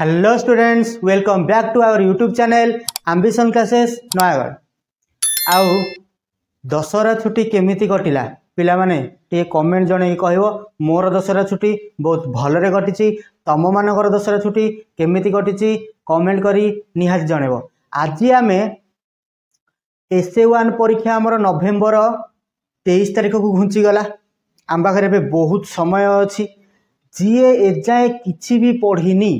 hello students welcome back to our YouTube channel ambition classes Nayagarh ଆଉ ଦଶହରା ଛୁଟି କେମିତି କଟିଲା ପିଲାମାନେ ଟିକେ କମେଣ୍ଟ ଜଣେଇକି କହିବ ମୋର ଦଶହରା ଛୁଟି ବହୁତ ଭଲରେ କଟିଛି ତମମାନଙ୍କର ଦଶହରା ଛୁଟି କେମିତି କଟିଛି କମେଣ୍ଟ କରି ନିହାତି ଜଣେଇବ ଆଜି ଆମେ ଏସ୍ ଏ ୱାନ୍ ପରୀକ୍ଷା ଆମର ନଭେମ୍ବର ତେଇଶ ତାରିଖକୁ ଘୁଞ୍ଚିଗଲା ଆମ ପାଖରେ ଏବେ ବହୁତ ସମୟ ଅଛି ଯିଏ ଏଯାଏଁ କିଛି ବି ପଢ଼ିନି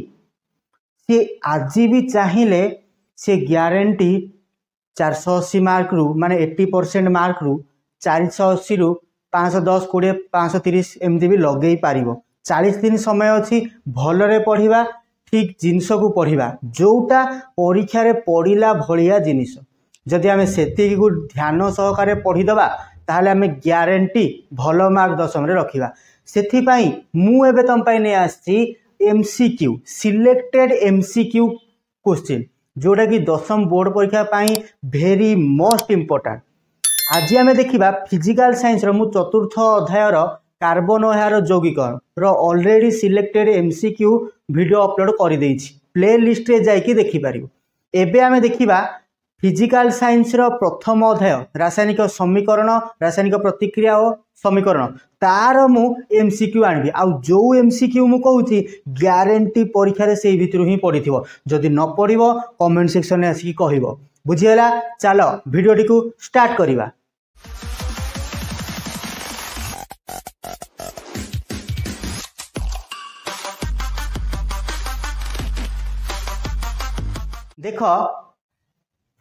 ସିଏ ଆଜି ବି ଚାହିଁଲେ ସେ ଗ୍ୟାରେଣ୍ଟି ଚାରିଶହ ଅଶୀ ମାର୍କରୁ ମାନେ ଏଇଟି ପରସେଣ୍ଟ ମାର୍କରୁ ଚାରିଶହ ଅଶୀରୁ ପାଞ୍ଚଶହ ଦଶ କୋଡ଼ିଏ ପାଞ୍ଚଶହ ତିରିଶ ଏମିତି ବି ଲଗେଇ ପାରିବ ଚାଳିଶ ଦିନ ସମୟ ଅଛି ଭଲରେ ପଢ଼ିବା ଠିକ୍ ଜିନିଷକୁ ପଢ଼ିବା ଯେଉଁଟା ପରୀକ୍ଷାରେ ପଡ଼ିଲା ଭଳିଆ ଜିନିଷ ଯଦି ଆମେ ସେତିକିକୁ ଧ୍ୟାନ ସହକାରେ ପଢ଼ିଦେବା ତାହେଲେ ଆମେ ଗ୍ୟାରେଣ୍ଟି ଭଲ ମାର୍କ ଦଶମରେ ରଖିବା ସେଥିପାଇଁ ମୁଁ ଏବେ ତମ ପାଇଁ ନେଇ ଆସିଛି এমসিকিউ সিলেক্টেড এমসিকিউ কোଶ୍চিନ୍ ଯେଉଁଟାକି ଦଶମ ବୋର୍ଡ଼ ପରୀକ୍ଷା ପାଇଁ ଭେରି ମୋଷ୍ଟ ଇମ୍ପୋର୍ଟାଣ୍ଟ ଆଜି ଆମେ ଦେଖିବା ଫିଜିକାଲ ସାଇନ୍ସର ମୁଁ ଚତୁର୍ଥ ଅଧ୍ୟାୟର କାର୍ବନ ଓ ଏହାର ଯୌଗିକର already selected MCQ video upload କରିଦେଇଛି ପ୍ଲେ ଲିଷ୍ଟରେ ଯାଇକି ଦେଖିପାରିବ ଏବେ ଆମେ ଦେଖିବା ଫିଜିକାଲ ସାଇନ୍ସର ପ୍ରଥମ ଅଧ୍ୟାୟ ରାସାୟନିକ ସମୀକରଣ ରାସାୟନିକ ପ୍ରତିକ୍ରିୟା ଓ সমীকরণ তার মু এমসিকিউ আনবি আউ যে এমসিকিউ মু কৌছি গ্যারেটি পরীক্ষার সেই ভিতর হি পড়িথিব যদি ন পড়িব কমেন্ট সেকশনে আসিকি কহিব বুঝিগলা চাল ভিডিওটি স্টার্ট করিবা দেখ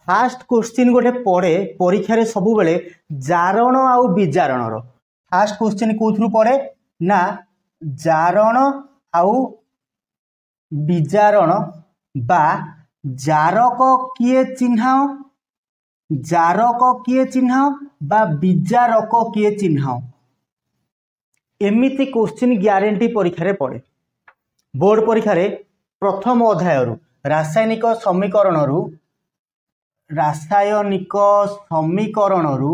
ফার্স্ট কোশ্চিন গোটে পড়ে পরীক্ষার সবুবেলে জারণ আউ বিজারণর ଫାଷ୍ଟ କୋଶ୍ଚିନ୍ କେଉଁଥିରୁ ପଡ଼େ ନା ଜାରଣ ଆଉ ବିଜାରଣ ବା ଜାରକ କିଏ ଚିହ୍ନାଅ ଜାରକ କିଏ ଚିହ୍ନାଅ ବା ବିଜାରକ କିଏ ଚିହ୍ନାଅ ଏମିତି କୋଶ୍ଚିନ୍ ଗ୍ୟାରେଣ୍ଟି ପରୀକ୍ଷାରେ ପଡ଼େ ବୋର୍ଡ଼ ପରୀକ୍ଷାରେ ପ୍ରଥମ ଅଧ୍ୟାୟରୁ ରାସାୟନିକ ସମୀକରଣରୁ ରାସାୟନିକ ସମୀକରଣରୁ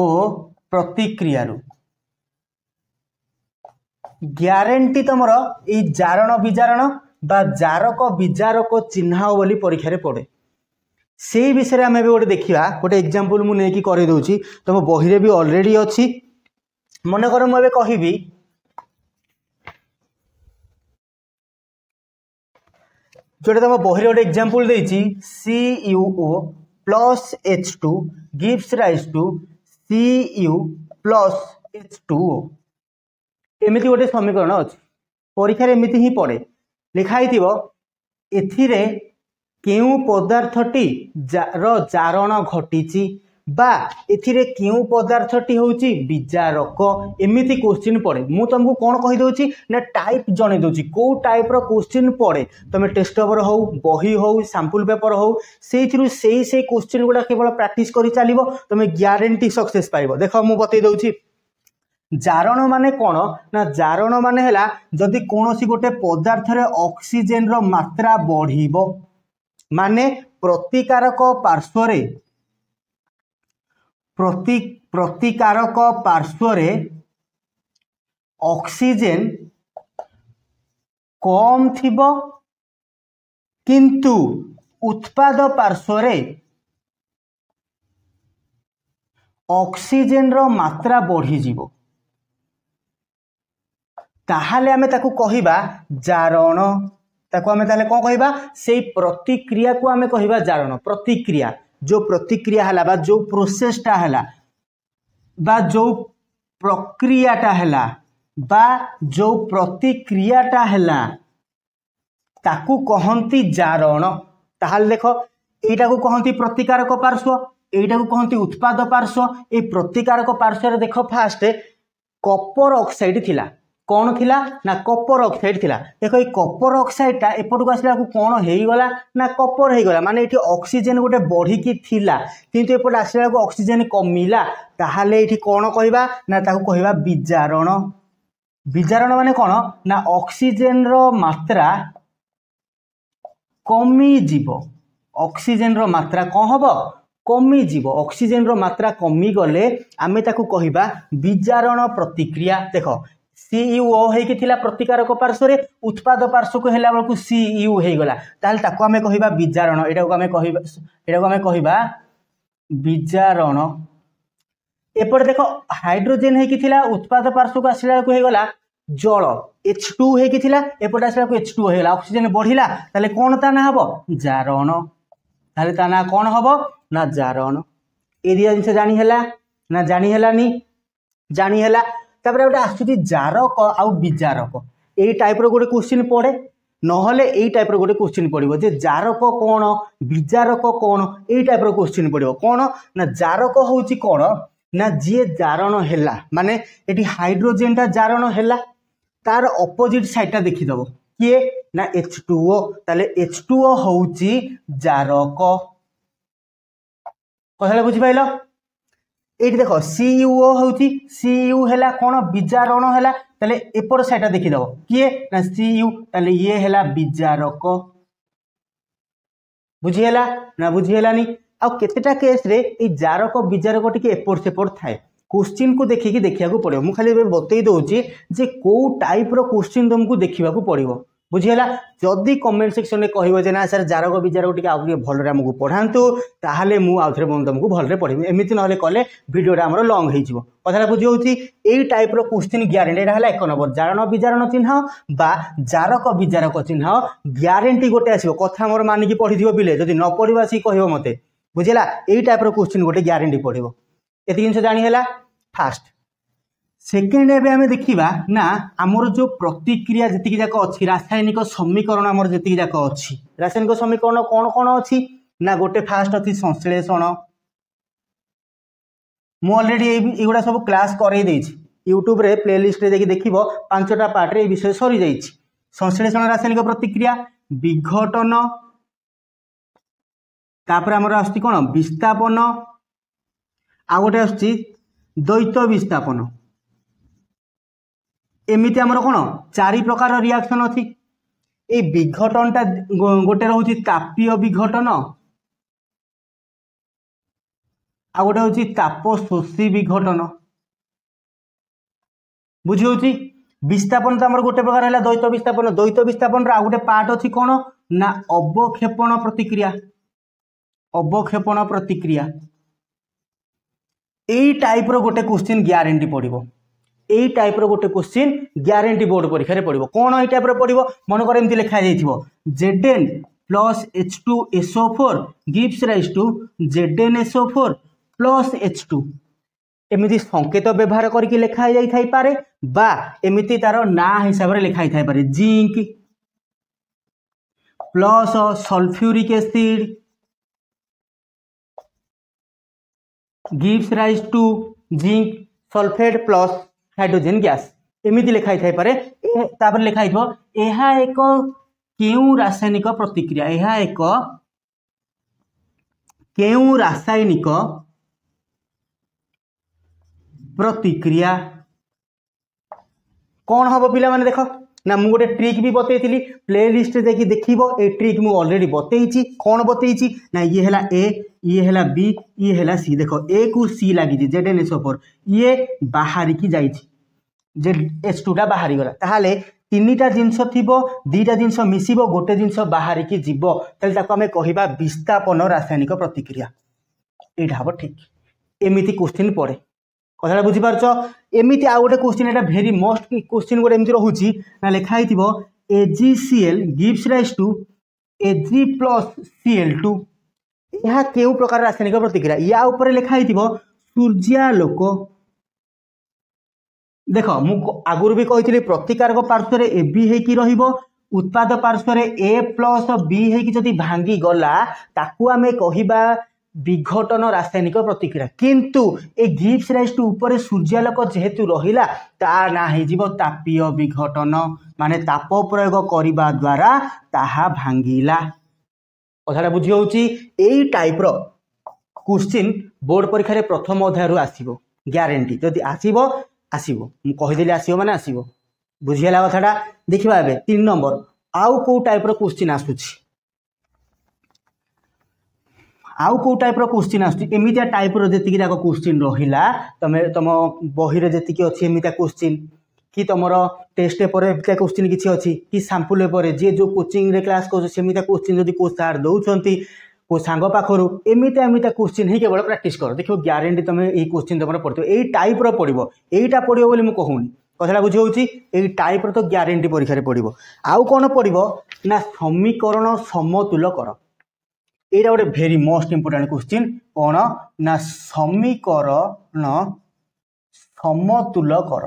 ও প্রতিক্রিয়ারু ଗ୍ୟାରେଣ୍ଟି ତୁମର ଏଇ ଜାରଣ ବିଜାରଣ ବା ଜାରକ ବିଜାରକ ଚିହ୍ନାଅ ବୋଲି ପରୀକ୍ଷାରେ ପଡ଼େ ସେଇ ବିଷୟରେ ଆମେ ଏବେ ଗୋଟେ ଦେଖିବା ଗୋଟେ ଏକ୍ଜାମ୍ପଲ୍ ମୁଁ ନେଇକି କରେଇ ଦେଉଛି ତୁମ ବହିରେ ବି ଅଲରେଡ଼ି ଅଛି ମନେକର ମୁଁ ଏବେ କହିବି ଯେଉଁଟା ତୁମ ବହିରେ ଗୋଟେ ଏକ୍ଜାମ୍ପଲ୍ ଦେଇଛି C U O plus H two gives rise to C U plus H two O ଏମିତି ଗୋଟେ ସମୀକରଣ ଅଛି ପରୀକ୍ଷାରେ ଏମିତି ହିଁ ପଡ଼େ ଲେଖା ହେଇଥିବ ଏଥିରେ କେଉଁ ପଦାର୍ଥଟି ର ଜାରଣ ଘଟିଛି বা এথিরে কেউ পদার্থটি হচ্ছে বিজারক এমিতি কোশ্চিন পড়ে মু তোমাকে কোণ কহিদেছি না টাইপ জনাই দেছি কেউ টাইপর কোশ্চিন পড়ে তুমি টেস্ট পেপর হো বহি হো স্যাম্পল পেপর হো সেইথিরু সেই সেই কোশ্চিন গুলা কেবল প্র্যাকটিস করে চালিব তুমি গ্যারেন্টি সকসেস পাইব দেখ মু বতাই দেছি জারণ মানে কোণ না জারণ মানে হেলা যদি কোণী গোটে পদার্থরে অক্সিজেনর মাত্রা বড়িব মানে প্রতিকারক পার্শ্বরে ପ୍ରତି ପ୍ରତିକାରକ ପାର୍ଶ୍ୱରେ ଅକ୍ସିଜେନ୍ କମ୍ ଥିବ କିନ୍ତୁ ଉତ୍ପାଦ ପାର୍ଶ୍ୱରେ ଅକ୍ସିଜେନ୍ର ମାତ୍ରା ବଢ଼ିଯିବ ତାହେଲେ ଆମେ ତାକୁ କହିବା ଜାରଣ ତାକୁ ଆମେ ତାହେଲେ କ'ଣ କହିବା ସେଇ ପ୍ରତିକ୍ରିୟାକୁ ଆମେ କହିବା ଜାରଣ ପ୍ରତିକ୍ରିୟା जो प्रतिक्रिया है बा जो प्रोसेसटा है बा जो प्रक्रियाटा है बा जो प्रतिक्रियाटा है ତାକୁ କହନ୍ତି ଜାରଣ ତାହେଲେ ଦେଖ ଏଇଟାକୁ କହନ୍ତି ପ୍ରତିକାରକ ପାର୍ଶ୍ୱ ଏଇଟାକୁ କହନ୍ତି ଉତ୍ପାଦ ପାର୍ଶ୍ୱ ଏଇ ପ୍ରତିକାରକ ପାର୍ଶ୍ୱରେ ଦେଖ ଫାଷ୍ଟ କପର ଅକ୍ସାଇଡ଼ ଥିଲା କ'ଣ ଥିଲା ନା କପର ଅକ୍ସାଇଡ଼ ଥିଲା ଦେଖ ଏଇ କପର ଅକ୍ସାଇଡ଼ଟା ଏପଟକୁ ଆସିଲା ଆକୁ କ'ଣ ହେଇଗଲା ନା କପର ହେଇଗଲା ମାନେ ଏଠି ଅକ୍ସିଜେନ୍ ଗୋଟେ ବଢ଼ିକି ଥିଲା କିନ୍ତୁ ଏପଟେ ଆସିଲା ବେଳକୁ ଅକ୍ସିଜେନ୍ କମିଲା ତାହେଲେ ଏଠି କ'ଣ କହିବା ନା ତାକୁ କହିବା ବିଜାରଣ ବିଜାରଣ ମାନେ କ'ଣ ନା ଅକ୍ସିଜେନ୍ର ମାତ୍ରା କମିଯିବ ଅକ୍ସିଜେନ୍ର ମାତ୍ରା କ'ଣ ହେବ কমিযিব অক্সিজেন্র মাত্রা কমিগলে আমি তাকে কহবা বিজারণ প্রতিক্রিয়া দেখ সিইউ হয়েকি লা প্রতিকারক পার্শ্বরে উৎপাদ পার্শ্বক হল বেড়ে সিইউ হয়ে গলা তাহলে তাকে আমি কহবা বিজারণ এটা আমি কহবা এটা আমি কহবা বিজারণ এপটে দেখ হাইড্রোজেন হয়েকি লা উৎপাদ পার্শ্বক আসলা বেড়ে হয়ে গলা জল এচ টু হয়েকি লা এপটে আসলা এচ টু হয়ে গলা অক্সিজেন বড়া তাহলে কোণ তা না হব জারণ তাহলে তা না কোণ হব না জারণ এ দুই জিনিস জানি হলা না জানি হলানি জানি হলা ତାପରେ ଗୋଟେ ଆସୁଛି ଜାରକ ଆଉ ବିଜାରକ ଏଇ ଟାଇପ୍ର ଗୋଟେ କୋଶ୍ଚିନ୍ ପଡ଼େ ନହେଲେ ଏଇ ଟାଇପ୍ର ଗୋଟେ କୋଶ୍ଚିନ୍ ପଡ଼ିବ ଯେ ଜାରକ କ'ଣ ବିଜାରକ କ'ଣ ଏଇ ଟାଇପ୍ର କୋଶ୍ଚିନ୍ ପଡ଼ିବ କ'ଣ ନା ଜାରକ ହେଉଛି କ'ଣ ନା ଯିଏ ଜାରଣ ହେଲା ମାନେ ଏଠି ହାଇଡ୍ରୋଜେନ୍ଟା ଜାରଣ ହେଲା ତାର ଅପୋଜିଟ୍ ସାଇଡ଼୍ଟା ଦେଖିଦେବ କିଏ ନା ଏଚ୍ ଟୁ ଓ ତାହେଲେ ଏଚ୍ ଟୁ ଓ ହେଉଛି ଜାରକ কথাটা বুঝি পাইল এইটি দেখ সিইও হচ্ছে সিইউ হেলা কোণ বিজারণ হেলা তাহলে এপট সাইডটা দেখিদেব কিয়ে না সিইউ তাহলে ইয়ে হেলা বিজারক বুঝিগলা না বুঝিগলানি আতেটা কেস্রে এই জারক বিজারক টিকি এপট সেপট থাকে কোশ্চিনকু দেখিকি দেখা পড়ব মু খালি এবার বতাই দেছি যে কেউ টাইপ্র কোশ্চিন তুমি দেখা পড়ব ବୁଝିଗଲା ଯଦି କମେଣ୍ଟ ସେକ୍ସନରେ କହିବ ଯେ ନା ସାର୍ ଜାରକ ବିଜାରକୁ ଟିକେ ଆଉ ଟିକେ ଭଲରେ ଆମକୁ ପଢ଼ାନ୍ତୁ ତାହେଲେ ମୁଁ ଆଉ ଥରେ ତୁମକୁ ଭଲରେ ପଢ଼ିବି ଏମିତି ନହେଲେ କଲେ ଭିଡ଼ିଓଟା ଆମର ଲଙ୍ଗ୍ ହେଇଯିବ କଥାଟା ବୁଝି ହେଉଛି ଏଇ ଟାଇପ୍ର କୋଶ୍ଚିନ୍ ଗ୍ୟାରେଣ୍ଟି ଏଇଟା ହେଲା ଏକ ନମ୍ବର ଜାରଣ ବିଜାରଣ ଚିହ୍ନ ବା ଜାରକ ବିଜାରକ ଚିହ୍ନ ଗ୍ୟାରେଣ୍ଟି ଗୋଟେ ଆସିବ କଥା ମୋର ମାନିକି ପଢ଼ିଥିବ ପିଲେ ଯଦି ନ ପଢ଼ିବ ଆସିକି କହିବ ମୋତେ ବୁଝିଲା ଏଇ ଟାଇପ୍ର କୋଶ୍ଚିନ୍ ଗୋଟେ ଗ୍ୟାରେଣ୍ଟି ପଢ଼ିବ ଏତିକି ଜିନିଷ ଜାଣିହେଲା ଫାଷ୍ଟ সেকেন্ড এবে আমি দেখিবা না আমার যে প্রতিক্রিয়া যেতিকি যাক অছি রাসায়নিক সমীকরণ আমার যেতিকি যাক অছি রাসায়নিক সমীকরণ কোণ কোণ অছি না গোটে ফার্স্ট অছি সংশ্লেষণ ମୁଁ ଅଲରେଡ଼ି ଏଇଗୁଡ଼ା ସବୁ କ୍ଲାସ୍ କରେଇ ଦେଇଛି ୟୁଟ୍ୟୁବ୍ରେ ପ୍ଲେ ଲିଷ୍ଟରେ ଯାଇକି ଦେଖିବ ପାଞ୍ଚଟା ପାର୍ଟରେ ଏ ବିଷୟ ସରିଯାଇଛି ସଂଶ୍ଳେଷଣ ରାସାୟନିକ ପ୍ରତିକ୍ରିୟା ବିଘଟନ ତାପରେ ଆମର ଆସୁଛି କ'ଣ ବିସ୍ଥାପନ ଆଉ ଗୋଟେ ଆସୁଛି ଦ୍ୱୈତ ବିସ୍ଥାପନ এমিতি আমার কোণ চারি প্রকার রিয়াকশন অছি এই বিঘটনটা গোটে রয়েছে তাপীয় বিঘটন ଆଉ ଗୋଟେ ହେଉଛି ତାପ ଶୋଷୀ ବିଘଟନ ବୁଝି ହେଉଛି ବିସ୍ଥାପନ ତ ଆମର ଗୋଟେ ପ୍ରକାର ହେଲା ଦ୍ୱୈତ ବିସ୍ଥାପନ ଦ୍ୱୈତ ବିସ୍ଥାପନର ଆଉ ଗୋଟେ ପାର୍ଟ ଅଛି କ'ଣ ନା ଅବକ୍ଷେପଣ ପ୍ରତିକ୍ରିୟା ଅବକ୍ଷେପଣ ପ୍ରତିକ୍ରିୟା ଏଇ ଟାଇପ୍ର ଗୋଟେ କୋଶ୍ଚିନ୍ ଗ୍ୟାରେଣ୍ଟି ପଡ଼ିବ এই টাইপ্র গোটে কোশ্চিন গ্যারেটি বোর্ড পরীক্ষায় পড়ব কোণ এই টাইপ্র পড়ব মনকর এমনি লেখা যাই Z N plus H two S O four gives rise to Z N S O four plus H two এমিতি সংকেত ব্যবহার করি লেখা যাই পারে বা এমিতি তার না হিসাবে লেখা হয়ে পারে zinc plus sulphuric acid gives rise to zinc sulphate plus hydrogen gas ଏମିତି ଲେଖା ହେଇଥାଇପାରେ ତାପରେ ଲେଖା ହେଇଥିବ ଏହା ଏକ କେଉଁ ରାସାୟନିକ ପ୍ରତିକ୍ରିୟା ଏହା ଏକ କେଉଁ ରାସାୟନିକ ପ୍ରତିକ୍ରିୟା କ'ଣ ହେବ ପିଲାମାନେ ଦେଖ ନା ମୁଁ ଗୋଟେ ଟ୍ରିକ୍ ବି ବତେଇଥିଲି ପ୍ଲେ ଲିଷ୍ଟରେ ଯାଇକି ଦେଖିବ ଏ ଟ୍ରିକ୍ ମୁଁ ଅଲରେଡ଼ି ବତେଇଛି କ'ଣ ବତେଇଛି ନା ଇଏ ହେଲା ଏ ଇଏ ହେଲା ବି ଇଏ ହେଲା ସି ଦେଖ ଏକୁ ସି ଲାଗିଛି ଜେଡ୍ ଏନ୍ ଏସ୍ ଓପର ଇଏ ବାହାରିକି ଯାଇଛି ଜେଡ୍ ଏସ୍ ଟୁଟା ବାହାରିଗଲା ତାହେଲେ ତିନିଟା ଜିନିଷ ଥିବ ଦୁଇଟା ଜିନିଷ ମିଶିବ ଗୋଟେ ଜିନିଷ ବାହାରିକି ଯିବ ତାହେଲେ ତାକୁ ଆମେ କହିବା ବିସ୍ତାପନ ରାସାୟନିକ ପ୍ରତିକ୍ରିୟା ଏଇଟା ହେବ ଠିକ୍ ଏମିତି କୋଶ୍ଚିନ୍ ପଡ଼େ কথাটা বুঝিপারছ এমিতি আউ গোটে কোশ্চিন এটা ভেরি মোস্ট কোশ্চিন গোটে এমতি রহুছি না লেখা হয়েছিল A G C L gives rise to A G plus C L two ଏହା କେଉଁ ପ୍ରକାର ରାସାୟନିକ ପ୍ରତିକ୍ରିୟା ୟା ଉପରେ ଲେଖା ହେଇଥିବ ସୂର୍ଯ୍ୟାଲୋକ ଦେଖ ମୁଁ ଆଗରୁ ବି କହିଥିଲି ପ୍ରତିକାରକ ପାର୍ଶ୍ୱରେ ଏ ବି ହେଇକି ରହିବ ଉତ୍ପାଦ ପାର୍ଶ୍ୱରେ ଏ ପ୍ଲସ୍ ବି ହେଇକି ଯଦି ଭାଙ୍ଗିଗଲା ତାକୁ ଆମେ କହିବା বিঘটন রাসায়নিক প্রতিক্রিয়া কিন্তু এই গিপস রাইস্ট উপরে সূর্যালোক যেহেতু রহিলা তা না হয়ে তাপীয় বিঘটন মানে তাপ প্রয়োগ করা দ্বারা তাহা ভাঙ্গিলা কথাটা বুঝি হচ্ছে এই টাইপর কোশ্চিন বোর্ড পরীক্ষার প্রথম অধ্যায়র আসব গ্যারেটি যদি আসব আসব মুদিলি আসব মানে আসব বুঝিগাল কথাটা দেখা এবার তিন নম্বর আউ কেউ টাইপর কোশ্চিন আসুছি ଆଉ କେଉଁ ଟାଇପ୍ର କୋଶ୍ଚିନ୍ ଆସୁଛି ଏମିତିଆ ଟାଇପ୍ର ଯେତିକି ଯାକ କୋଶ୍ଚିନ୍ ରହିଲା ତମେ ତମ ବହିରେ ଯେତିକି ଅଛି ଏମିତିଆ କୋଶ୍ଚିନ୍ କି ତମର ଟେଷ୍ଟ ପେପର୍ରେ ଏମିତିଆ କୋଶ୍ଚିନ୍ କିଛି ଅଛି କି ସାମ୍ପୁଲ୍ ପେପର୍ରେ ଯିଏ ଯେଉଁ କୋଚିଂରେ କ୍ଲାସ୍ କରୁଛି ସେମିତିଆ କୋଶ୍ଚିନ୍ ଯଦି କୋଚ୍ ସାର୍ ଦେଉଛନ୍ତି କେଉଁ ସାଙ୍ଗ ପାଖରୁ ଏମିତିଆ ଏମିତିଆ କୋଶ୍ଚିନ୍ ହିଁ କେବଳ ପ୍ରାକ୍ଟିସ୍ କର ଦେଖିବ ଗ୍ୟାରେଣ୍ଟି ତମେ ଏଇ କୋଶ୍ଚିନ୍ ତମର ପଡ଼ିଥିବ ଏଇ ଟାଇପ୍ର ପଡ଼ିବ ଏଇଟା ପଡ଼ିବ ବୋଲି ମୁଁ କହୁନି କଥାଟା ବୁଝି ହେଉଛି ଏଇ ଟାଇପ୍ର ତ ଗ୍ୟାରେଣ୍ଟି ପରୀକ୍ଷାରେ ପଡ଼ିବ ଆଉ କ'ଣ ପଡ଼ିବ ନା ସମୀକରଣ ସମତୁଲ କର এইটা গোটে ভেরি মোস্ট ইম্পর্টাট কোশ্চিন কোণ না সমীকরণ সমতুল কর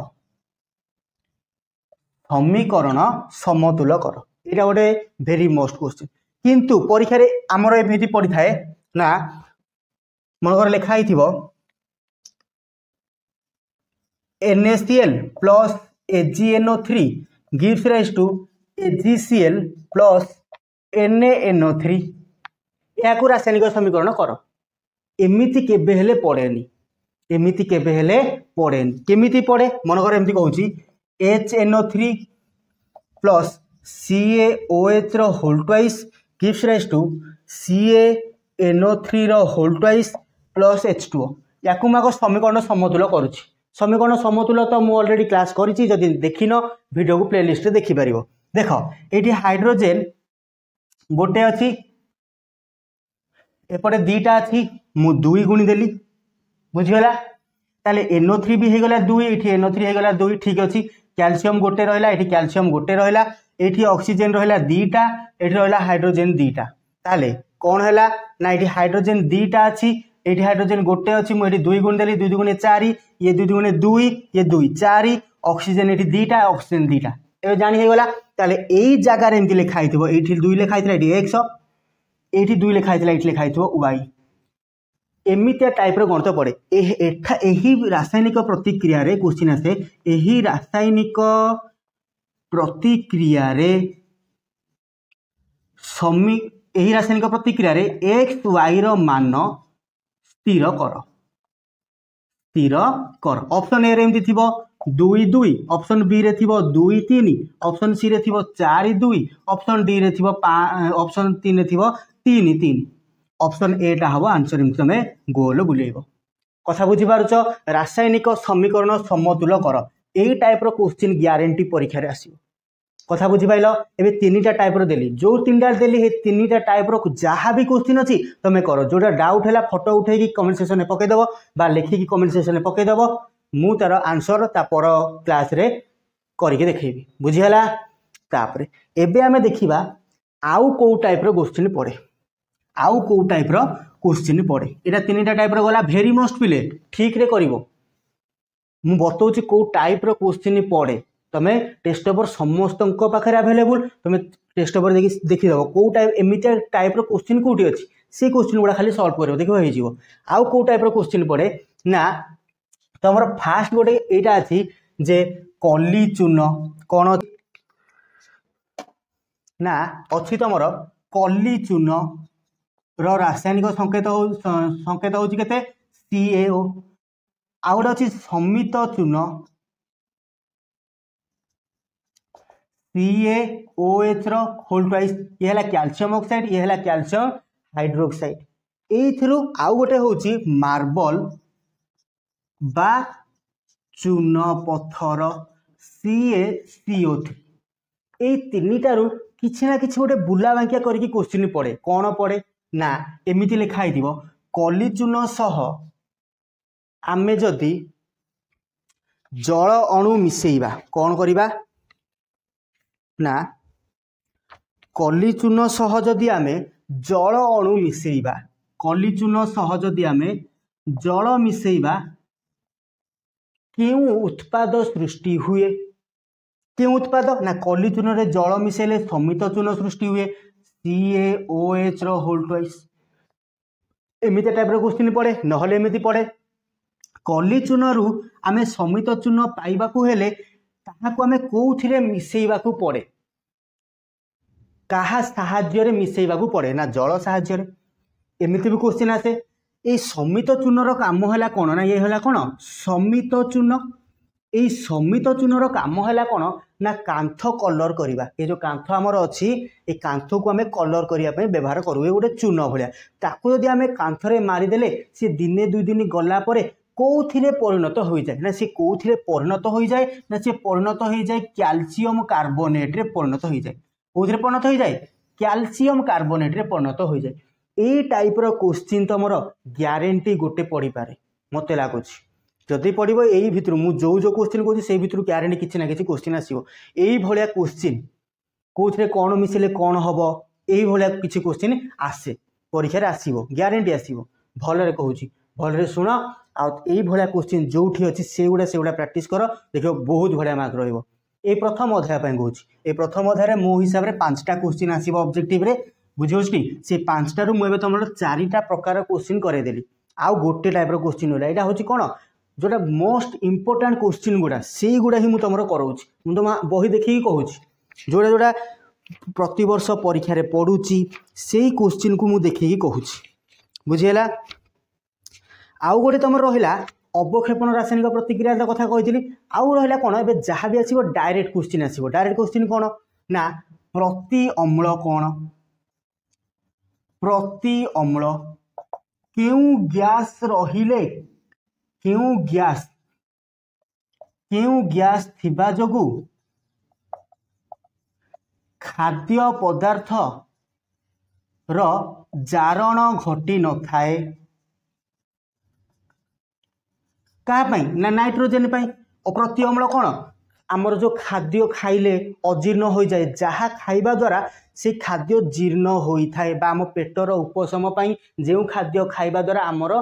সমীকরণ সমতুল কর এটা গোটে ভেরি মোস্ট কোশ্চিন কিন্তু পরীক্ষার আমার এমনি পড়ি থাকে না মনে লেখা হয়েছিল NaCl plus AgNO3 gives rise to AgCl plus NaNO3 ଏହାକୁ ରାସାୟନିକ ସମୀକରଣ କର ଏମିତି କେବେ ହେଲେ ପଡ଼େନି ଏମିତି କେବେ ହେଲେ ପଡ଼େନି କେମିତି ପଡ଼େ ମନେକର ଏମିତି କହୁଛି H N O three plus C A O ଏଚ୍ର whole twice gives rise to C A N O ଥ୍ରୀର whole plus H two O ୟାକୁ ମୁଁ ଆଗ ସମୀକରଣ ସମତୁଲ କରୁଛି ସମୀକରଣ ସମତୁଲ ତ ମୁଁ ଅଲରେଡ଼ି କ୍ଲାସ୍ କରିଛି ଯଦି ଦେଖିନ ଭିଡ଼ିଓକୁ ପ୍ଲେଲିଷ୍ଟରେ ଦେଖିପାରିବ ଦେଖ ଏଇଠି ହାଇଡ୍ରୋଜେନ୍ ଗୋଟେ ଅଛି এপটে দুইটা আছে মু দুই গুণিদেলি বুঝিগলা তাহলে এনও থ্রি বি হয়ে দুই এটি এনও থ্রি হয়ে দুই ঠিক অছি ক্যালসিয়াম গোটে রহলা এটি ক্যালসিয়াম গোটে রহলা এটি অক্সিজেন রহলা দুইটা এটি রহলা হাইড্রোজেন দুইটা তাহলে কোণ হলা না এটি হাইড্রোজেন দুইটা আছে এটি হাইড্রোজেন গোটে অছি মু এটি দুই গুণ দেলি দুই দুগুণে চারি ইয়ে দুই দুগুণে দুই ইয়ে দুই চারি অক্সিজেন এটি দুইটা অক্সিজেন দুইটা এবার জানি হয়ে গলা তাহলে এই জায়গার এমতি লেখা হইথিব এইটি দুই লেখা হইছিল এটি এক্স ଏଇଠି ଦୁଇ ଲେଖା ହେଇଥିଲା ଏଇଠି ଲେଖା ହେଇଥିବ ୱାଇ ଏମିତିଆ ଟାଇପ୍ର ଗଣିତ ପଡ଼େ ଏଠା ଏହି ରାସାୟନିକ ପ୍ରତିକ୍ରିୟାରେ କୋଶ୍ଚିନ୍ ଆସେ ଏହି ରାସାୟନିକ ପ୍ରତିକ୍ରିୟାରେ ସମୀ ଏହି ରାସାୟନିକ ପ୍ରତିକ୍ରିୟାରେ ଏକ୍ସ ୱାଇର ମାନ ସ୍ଥିର କର ସ୍ଥିର କର ଅପସନ୍ ଏରେ ଏମିତି ଥିବ দুই দুই অপশন বি রে থিব দুই তিন অপশন সি রে থিব চারি দুই অপশন ডি রে থিব অপশন তিন রে থিব তিন তিন অপশন এটা হব আনসর এমতি তুমি গোল বুলাইব কথা বুঝিপারুছ রাসায়নিক সমীকরণ সমতুল কর এই টাইপর কোশ্চিন গ্যারেটি পরীক্ষায় আসব কথা বুঝিপাইল এবে তিনটা টাইপর দেলি যে তিনটা দেলি সেই তিনটা টাইপর যা বি কোশ্চিন অছি তুমি কর যেটা ডাউট হল ফটো উঠাইকি কমেন্ট সেকশনে দেব বা লেখিকি কমেন্ট সেকশনে দেব ମୁଁ ତା'ର ଆନ୍ସର୍ ତା ପର କ୍ଲାସ୍ରେ କରିକି ଦେଖେଇବି ବୁଝିହେଲା ତାପରେ ଏବେ ଆମେ ଦେଖିବା ଆଉ କେଉଁ ଟାଇପ୍ର କୋଶ୍ଚିନ୍ ପଡ଼େ ଆଉ କେଉଁ ଟାଇପ୍ର କୋଶ୍ଚିନ୍ ପଡ଼େ ଏଇଟା ତିନିଟା ଟାଇପ୍ର ଗଲା ଭେରି ମୋଷ୍ଟ ପିଲେ ଠିକ୍ରେ କରିବ ମୁଁ ବତାଉଛି କେଉଁ ଟାଇପ୍ର କୋଶ୍ଚିନ୍ ପଡ଼େ ତୁମେ ଟେଷ୍ଟ ପେପର୍ ସମସ୍ତଙ୍କ ପାଖରେ ଆଭେଲେବୁଲ୍ ତୁମେ ଟେଷ୍ଟ ପେପର୍ ଦେଖି ଦେଖିଦେବ କେଉଁ ଟାଇପ୍ ଏମିତିଆ ଟାଇପ୍ର କୋଶ୍ଚିନ୍ କେଉଁଠି ଅଛି ସେ କୋଶ୍ଚିନ୍ ଗୁଡ଼ା ଖାଲି ସଲ୍ଭ କରିବ ଦେଖିବ ହେଇଯିବ ଆଉ କେଉଁ ଟାଇପ୍ର କୋଶ୍ଚିନ୍ ପଡ଼େ ନା তো ଆମର ଫାଷ୍ଟ ଗୋଟେ ଏଇଟା ଅଛି ଯେ କଲି ଚୂର୍ଣ୍ଣ କ'ଣ ନା ଅଛି ତୁମର କଲି ଚୂର୍ଣ୍ଣର ରାସାୟନିକ ସଂକେତ ସଂକେତ ହେଉଛି କେତେ ସିଏଓ ଆଉ ଗୋଟେ ଅଛି ସମିତ ଚୂର୍ଣ୍ଣ ସିଏ ଓଏଚ୍ର ହୋଲ୍ ଟ୍ୱାଇସ୍ ଇଏ ହେଲା କ୍ୟାଲସିୟମ ଅକ୍ସାଇଡ୍ ଇଏ ହେଲା କ୍ୟାଲସିୟମ ହାଇଡ୍ରୋକ୍ସାଇଡ୍ ଏଇଥିରୁ ଆଉ ଗୋଟେ ହେଉଛି ମାର୍ବଲ ବା ଚୂନପଥର C A C O three ଏଇ ତିନିଟାରୁ କିଛି ନା କିଛି ଗୋଟେ ବୁଲାବାଙ୍କିଆ କରିକି କୋଶ୍ଚିନ୍ ପଡ଼େ କ'ଣ ପଡ଼େ ନା ଏମିତି ଲେଖା ହେଇଥିବ କଲିଚୂନ ସହ ଆମେ ଯଦି ଜଳ ଅଣୁ ମିଶାଇବା କ'ଣ କରିବା ନା କଲିଚୂନ ସହ ଯଦି ଆମେ ଜଳ ଅଣୁ ମିଶାଇବା କଲିଚୂନ ସହ ଯଦି ଆମେ ଜଳ ମିଶାଇବା କେଉଁ ଉତ୍ପାଦ ସୃଷ୍ଟି ହୁଏ କେଉଁ ଉତ୍ପାଦ ନା କଲି ଚୂନରେ ଜଳ ମିଶାଇଲେ ସମିତ ଚୂନ ସୃଷ୍ଟି ହୁଏ ସି ଏ ଓ ଏଚ୍ ର ହୋଲ୍ଟୋଇସ୍ ଏମିତି ଟାଇପ୍ର କୋଶ୍ଚିନ୍ ପଡ଼େ ନହେଲେ ଏମିତି ପଡ଼େ କଲି ଚୂନରୁ ଆମେ ସମିତ ଚୂନ ପାଇବାକୁ ହେଲେ ତାହାକୁ ଆମେ କେଉଁଥିରେ ମିଶାଇବାକୁ ପଡ଼େ କାହା ସାହାଯ୍ୟରେ ମିଶାଇବାକୁ ପଡ଼େ ନା ଜଳ ସାହାଯ୍ୟରେ ଏମିତି ବି କୋଶ୍ଚିନ୍ ଆସେ এই ସମିତ ଚୂନର କାମ ହେଲା କ'ଣ ନା ଇଏ ହେଲା କ'ଣ ସମିତ ଚୂନ ଏଇ ସମିତ ଚୂନର କାମ ହେଲା କ'ଣ ନା କାନ୍ଥ କଲର୍ କରିବା ଏ ଯେଉଁ କାନ୍ଥ ଆମର ଅଛି ଏ କାନ୍ଥକୁ ଆମେ କଲର୍ କରିବା ପାଇଁ ବ୍ୟବହାର କରୁ ଏ ଗୋଟେ ଚୂନ ଭଳିଆ ତାକୁ ଯଦି ଆମେ କାନ୍ଥରେ ମାରିଦେଲେ ସେ ଦିନେ ଦୁଇ ଦିନ ଗଲା ପରେ କେଉଁଥିରେ ପରିଣତ ହୋଇଯାଏ ନା ସେ କେଉଁଥିରେ ପରିଣତ ହୋଇଯାଏ ନା ସେ ପରିଣତ ହୋଇଯାଏ କ୍ୟାଲସିୟମ୍ କାର୍ବୋନେଟ୍ରେ ପରିଣତ ହୋଇଯାଏ କେଉଁଥିରେ ପରିଣତ ହୋଇଯାଏ କ୍ୟାଲସିୟମ୍ କାର୍ବୋନେଟ୍ରେ ପରିଣତ ହୋଇଯାଏ ଏଇ ଟାଇପ୍ର କୋଶ୍ଚିନ୍ ତୁମର ଗ୍ୟାରେଣ୍ଟି ଗୋଟେ ପଡ଼ିପାରେ ମୋତେ ଲାଗୁଛି ଯଦି ପଡ଼ିବ ଏଇ ଭିତରୁ ମୁଁ ଯେଉଁ ଯେଉଁ କୋଶ୍ଚିନ୍ କହୁଛି ସେଇ ଭିତରୁ ଗ୍ୟାରେଣ୍ଟି କିଛି ନା କିଛି କୋଶ୍ଚିନ୍ ଆସିବ ଏଇଭଳିଆ କୋଶ୍ଚିନ୍ କେଉଁଥିରେ କ'ଣ ମିଶିଲେ କ'ଣ ହେବ ଏଇଭଳିଆ କିଛି କୋଶ୍ଚିନ୍ ଆସେ ପରୀକ୍ଷାରେ ଆସିବ ଗ୍ୟାରେଣ୍ଟି ଆସିବ ଭଲରେ କହୁଛି ଭଲରେ ଶୁଣ ଆଉ ଏଇଭଳିଆ କୋଶ୍ଚିନ୍ ଯେଉଁଠି ଅଛି ସେଗୁଡ଼ା ସେଗୁଡ଼ା ପ୍ରାକ୍ଟିସ୍ କର ଦେଖିବ ବହୁତ ବଢ଼ିଆ ମାର୍କ ରହିବ ଏଇ ପ୍ରଥମ ଅଧ୍ୟାୟ ପାଇଁ କହୁଛି ଏଇ ପ୍ରଥମ ଅଧ୍ୟାୟରେ ମୋ ହିସାବରେ ପାଞ୍ଚଟା କୋଶ୍ଚିନ୍ ଆସିବ ଅବଜେକ୍ଟିଭ୍ରେ ବୁଝିହେଉଛି ସେ ପାଞ୍ଚଟାରୁ ମୁଁ ଏବେ ତୁମର ଚାରିଟା ପ୍ରକାର କୋଶ୍ଚିନ୍ କରାଇଦେଲି ଆଉ ଗୋଟେ ଟାଇପ୍ର କୋଶ୍ଚିନ୍ ରହିଲା ଏଇଟା ହେଉଛି କ'ଣ ଯେଉଁଟା ମୋଷ୍ଟ ଇମ୍ପୋର୍ଟାଣ୍ଟ କୋଶ୍ଚିନ୍ ଗୁଡ଼ା ସେଇଗୁଡ଼ା ହିଁ ମୁଁ ତୁମର କରାଉଛି ମୁଁ ତୁମ ବହି ଦେଖିକି କହୁଛି ଯେଉଁଟା ଯେଉଁଟା ପ୍ରତିବର୍ଷ ପରୀକ୍ଷାରେ ପଡ଼ୁଛି ସେଇ କୋଶ୍ଚିନ୍କୁ ମୁଁ ଦେଖିକି କହୁଛି ବୁଝିହେଲା ଆଉ ଗୋଟେ ତୁମର ରହିଲା ଅବକ୍ଷେପଣ ରାସାୟନିକ ପ୍ରତିକ୍ରିୟାର କଥା କହିଥିଲି ଆଉ ରହିଲା କ'ଣ ଏବେ ଯାହା ବି ଆସିବ ଡାଇରେକ୍ଟ କୋଶ୍ଚିନ୍ ଆସିବ ଡାଇରେକ୍ଟ କୋଶ୍ଚିନ୍ କ'ଣ ନା ପ୍ରତି ଅମ୍ଳ କ'ଣ ପ୍ରତି ଅମ୍ଳ କେଉଁ ଗ୍ୟାସ୍ ରହିଲେ କେଉଁ ଗ୍ୟାସ୍ କେଉଁ ଗ୍ୟାସ୍ ଥିବା ଯୋଗୁଁ ଖାଦ୍ୟ ପଦାର୍ଥର ଜାରଣ ଘଟିନଥାଏ କାହା ପାଇଁ ନା ନାଇଟ୍ରୋଜେନ୍ ପାଇଁ ଓ ପ୍ରତି ଅମ୍ଳ କ'ଣ ଆମର ଯେଉଁ ଖାଦ୍ୟ ଖାଇଲେ ଅଜୀର୍ଣ୍ଣ ହୋଇଯାଏ ଯାହା ଖାଇବା ଦ୍ୱାରା ସେ ଖାଦ୍ୟ ଜୀର୍ଣ୍ଣ ହୋଇଥାଏ ବା ଆମ ପେଟର ଉପଶମ ପାଇଁ ଯେଉଁ ଖାଦ୍ୟ ଖାଇବା ଦ୍ୱାରା ଆମର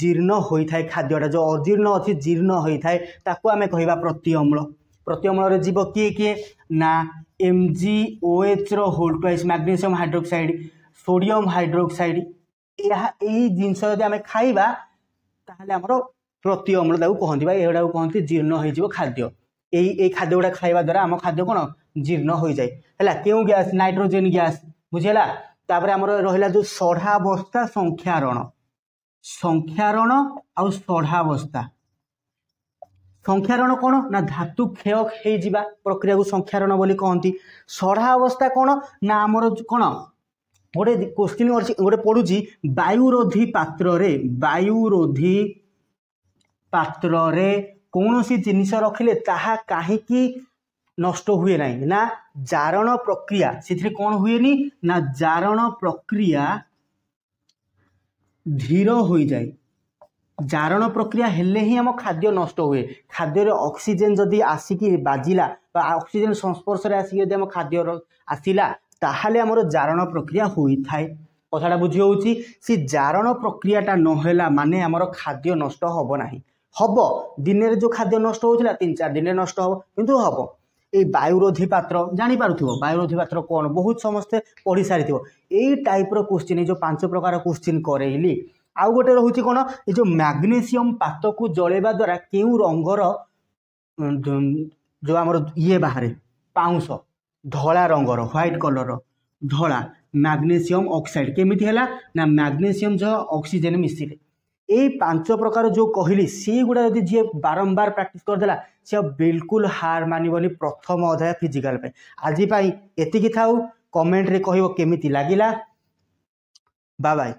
ଜୀର୍ଣ୍ଣ ହୋଇଥାଏ ଖାଦ୍ୟଟା ଯେଉଁ ଅଜୀର୍ଣ୍ଣ ଅଛି ଜୀର୍ଣ୍ଣ ହୋଇଥାଏ ତାକୁ ଆମେ କହିବା ପ୍ରତିଅମ୍ଳ ପ୍ରତିଅମ୍ଳରେ ଯିବ କିଏ କିଏ ନା M G O ଏଚ୍ର whole twice magnesium hydroxide sodium hydroxide ଏହା ଏଇ ଜିନିଷ ଯଦି ଆମେ ଖାଇବା ତାହେଲେ ଆମର ପ୍ରତି ଅମ୍ଳ ତାକୁ କୁହନ୍ତି ବା ଏଗୁଡ଼ାକୁ କୁହନ୍ତି ଜୀର୍ଣ୍ଣ ହୋଇଯିବ ଖାଦ୍ୟ ଏଇ ଏଇ ଖାଦ୍ୟ ଗୁଡ଼ା ଖାଇବା ଦ୍ୱାରା ଆମ ଖାଦ୍ୟ କ'ଣ ଜୀର୍ଣ୍ଣ ହୋଇଯାଏ ହେଲା କେଉଁ ଗ୍ୟାସ୍ ନାଇଟ୍ରୋଜେନ୍ ଗ୍ୟାସ୍ ବୁଝିହେଲା ତାପରେ ଆମର ରହିଲା ଯେଉଁ ଷଢ଼ାବସ୍ଥା ସଂଖ୍ୟାରଣ ସଂଖ୍ୟାରଣ ଆଉ ଷଢ଼ାବସ୍ଥା ସଂଖ୍ୟାରଣ କ'ଣ ନା ଧାତୁ କ୍ଷୟ ହେଇଯିବା ପ୍ରକ୍ରିୟାକୁ ସଂଖ୍ୟାରଣ ବୋଲି କହନ୍ତି ସଢ଼ା ଅବସ୍ଥା କ'ଣ ନା ଆମର କ'ଣ ଗୋଟେ କୋଶ୍ଚିନ୍ ଅଛି ଗୋଟେ ପଡ଼ୁଛି ବାୟୁରୋଧୀ ପାତ୍ରରେ ବାୟୁରୋଧୀ ପାତ୍ରରେ କୌଣସି ଜିନିଷ ରଖିଲେ ତାହା କାହିଁକି ନଷ୍ଟ ହୁଏ ନାହିଁ ନା ଜାରଣ ପ୍ରକ୍ରିୟା ସେଥିରେ କ'ଣ ହୁଏନି ନା ଜାରଣ ପ୍ରକ୍ରିୟା ଧୀର ହୋଇଯାଏ ଜାରଣ ପ୍ରକ୍ରିୟା ହେଲେ ହିଁ ଆମ ଖାଦ୍ୟ ନଷ୍ଟ ହୁଏ ଖାଦ୍ୟରେ ଅକ୍ସିଜେନ୍ ଯଦି ଆସିକି ବାଜିଲା ବା ଅକ୍ସିଜେନ୍ ସଂସ୍ପର୍ଶରେ ଆସିକି ଯଦି ଆମ ଖାଦ୍ୟର ଆସିଲା ତାହେଲେ ଆମର ଜାରଣ ପ୍ରକ୍ରିୟା ହୋଇଥାଏ କଥାଟା ବୁଝି ହେଉଛି ସେ জারণ ପ୍ରକ୍ରିୟାଟା ନହେଲା ମାନେ ଆମର ଖାଦ୍ୟ ନଷ୍ଟ ହେବ ନାହିଁ হব দিনের যে খাদ্য নষ্ট হয়েছিল তিন চার দিনে নষ্ট হব কিন্তু হব এই বায়ুরোধী পাত্র জাঁপারুব বায়ুরোধী পাত্র কোণ বহু সমস্তে পড়ি সারি এই টাইপ্র কোশ্চিন এই যে পাঁচ প্রকার কোশ্চিন করাইলি আউ গোটে রয়েছে কোণ এই যে ম্যাগনেসিয়াম পাতকু জলাইবা দ্বারা কেউ রঙর যে আমার ইয়ে বাহারে পাউঁশ ধলা রঙর হোয়াইট কলর ধলা ম্যাগনেসিয়ম অক্সাইড কেমিতি হল না ম্যাগনেসিয়ম সহ অক্সিজেন মিশিলে এই ପାଞ୍ଚ ପ୍ରକାର ଯେଉଁ କହିଲି ସେଇଗୁଡ଼ା ଯଦି ଯିଏ ବାରମ୍ବାର ପ୍ରାକ୍ଟିସ୍ କରିଦେଲା ସେ ଆଉ ବିଲକୁଲ ହାର ମାନିବନି ପ୍ରଥମ ଅଧ୍ୟାୟ ଫିଜିକାଲ ପାଇଁ ଆଜି ପାଇଁ ଏତିକି ଥାଉ କମେଣ୍ଟରେ କହିବ କେମିତି ଲାଗିଲା ବାବାଇ